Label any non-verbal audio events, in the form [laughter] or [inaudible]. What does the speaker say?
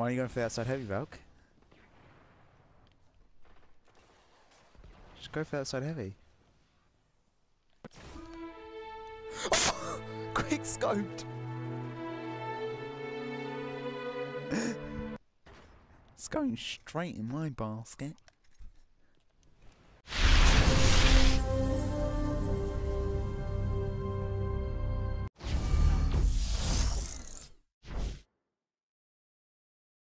Why are you going for the outside heavy, Valk? Just go for the outside heavy. [laughs] Quick scoped! [laughs] it's going straight in my basket.